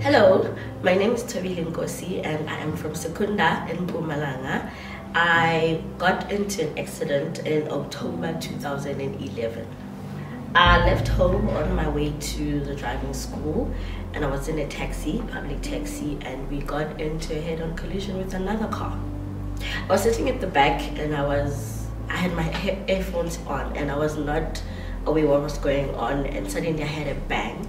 Hello, my name is Thobile Nkosi and I am from Secunda in Mpumalanga. I got into an accident in October 2011. I left home on my way to the driving school and I was in a taxi, public taxi, and we got into a head-on collision with another car. I was sitting at the back and I was, I had my earphones on and I was not aware what was going on and suddenly I had a bang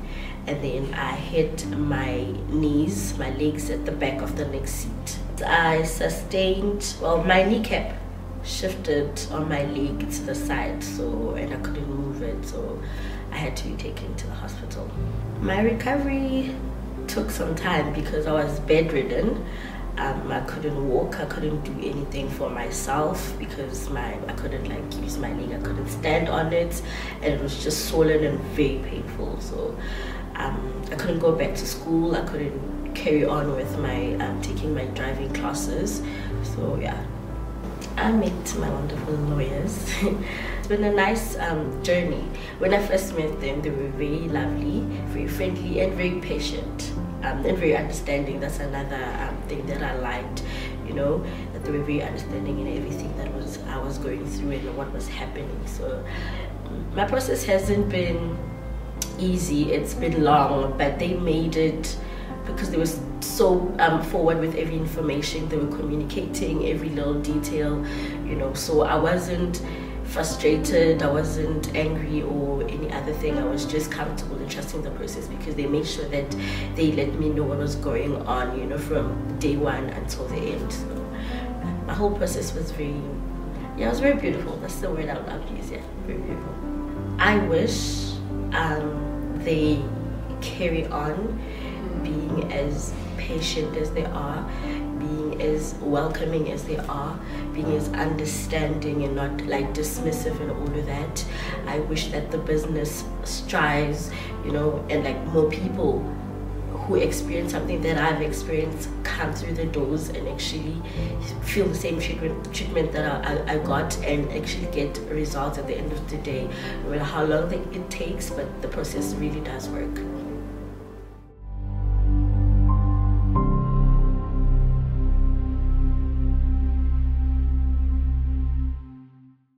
and then I hit my knees, my legs at the back of the next seat. I sustained, well, my kneecap shifted on my leg to the side, so and I couldn't move it, so I had to be taken to the hospital. My recovery took some time because I was bedridden. Um, I couldn't walk, I couldn't do anything for myself because my I couldn't like use my leg, I couldn't stand on it, and it was just swollen and very painful. So um, I couldn't go back to school, I couldn't carry on with my um, taking my driving classes. So yeah, I met my wonderful lawyers. it's been a nice um, journey. When I first met them, they were very lovely, very friendly, and very patient um, and very understanding. That's another um, thing that I liked, you know, that they were very understanding in everything that was I was going through and what was happening. So my process hasn't been easy. It's been long, but they made it because they were so um, forward with every information. They were communicating every little detail, you know. So I wasn't frustrated, I wasn't angry or any other thing. I was just comfortable and trusting the process because they made sure that they let me know what was going on, you know, from day one until the end. So my whole process was very, yeah, it was very beautiful. That's the word I would love to use, yeah, very beautiful. I wish um, they carry on being as patient as they are, being as welcoming as they are, being as understanding and not like dismissive and all of that. I wish that the business strives, you know, and like more people who experience something that I've experienced come through the doors and actually feel the same treatment, treatment that I, I got and actually get results at the end of the day. No matter how long it takes, but the process really does work.